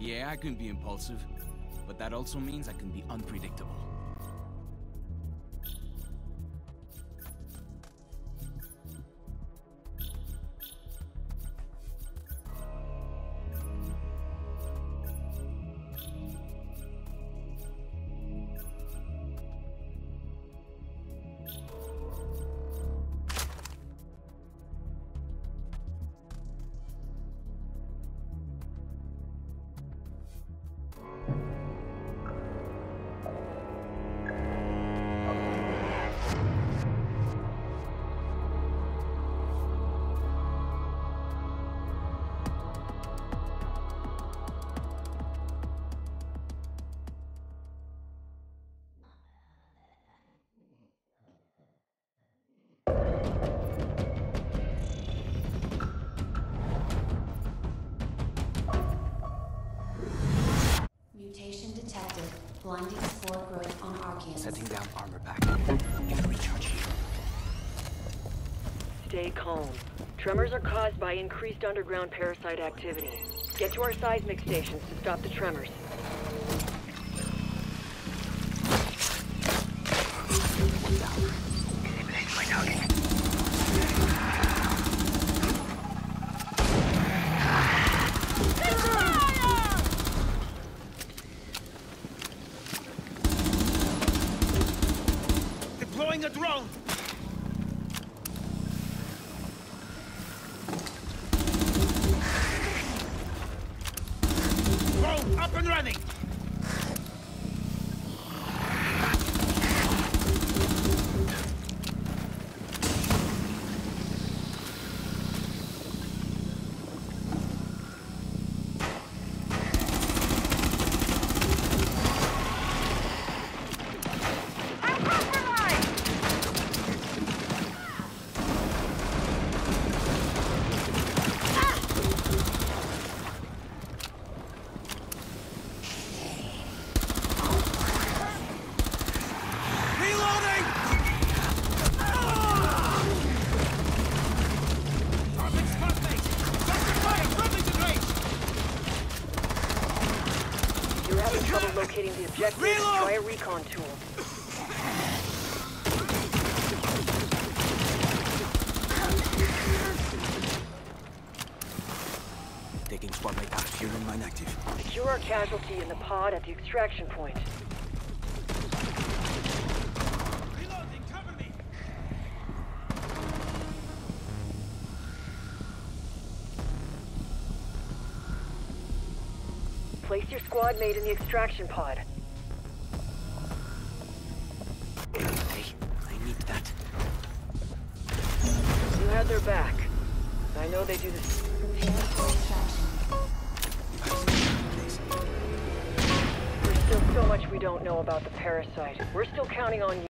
Yeah, I can be impulsive, but that also means I can be unpredictable. Setting down armor pack. Can recharge here. Stay calm. Tremors are caused by increased underground parasite activity. Get to our seismic stations to stop the tremors. Deploying a drone! Drone up and running! Locating the objective. Reload! Try a recon tool. Taking squad mate out. Fueling mine active. Secure our casualty in the pod at the extraction point. Place your squad mate in the extraction pod. Hey, I need that. You had their back. I know they do this. Prepare for extraction. There's still so much we don't know about the parasite. We're still counting on you.